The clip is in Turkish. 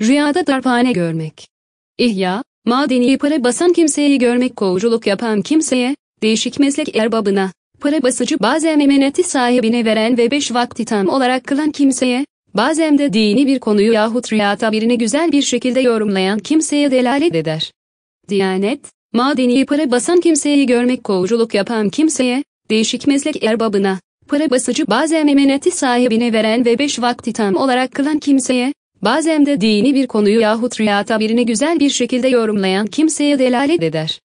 rüyada darphane görmek. İhya, madeni para basan kimseyi görmek kovuculuk yapan kimseye, değişik meslek erbabına, para basıcı bazen emaneti sahibine veren ve beş vakti tam olarak kılan kimseye, bazen de dini bir konuyu yahut rüya tabirini güzel bir şekilde yorumlayan kimseye delalet eder. Diyanet, madeni para basan kimseyi görmek kovuculuk yapan kimseye, değişik meslek erbabına, para basıcı bazen emaneti sahibine veren ve beş vakti tam olarak kılan kimseye, bazen de dini bir konuyu yahut rüya tabirini güzel bir şekilde yorumlayan kimseye delalet eder.